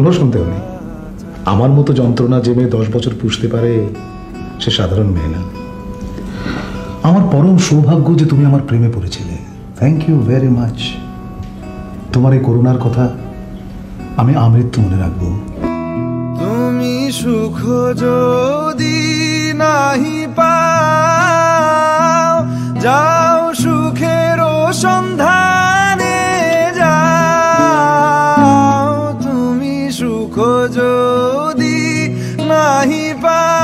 কোনো সন্দেহ নেই। আমার মতো যন্ত্রণা যে মেয়ে দশ বছর পুষতে পারে, সে সাধারণ মেয়ে না। আমার পরম সৌভাগ্য যে তুমি আমার প্রেমে পড়েছিলে। থ্যাংক ইউ ভেরি মাচ তোমার এই করুণার কথা আমি আমৃত্যু মনে রাখব। তুমি সুখ যদি নাহি পাও, যাও সুখ যদি নাহি পাও